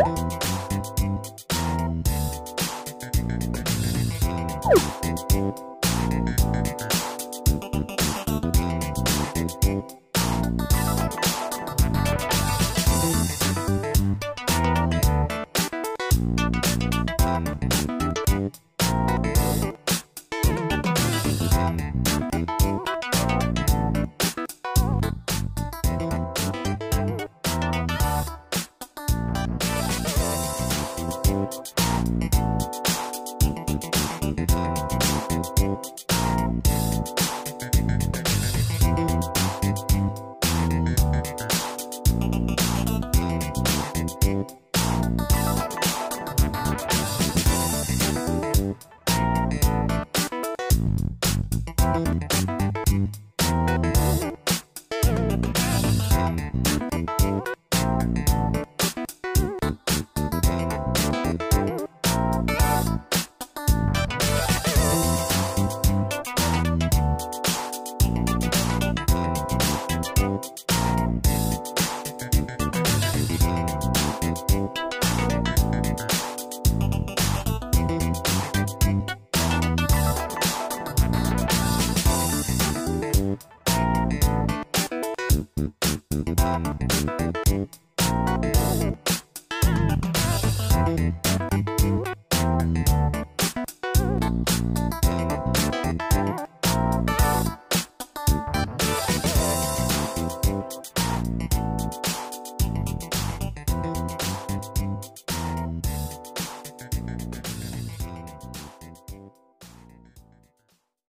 you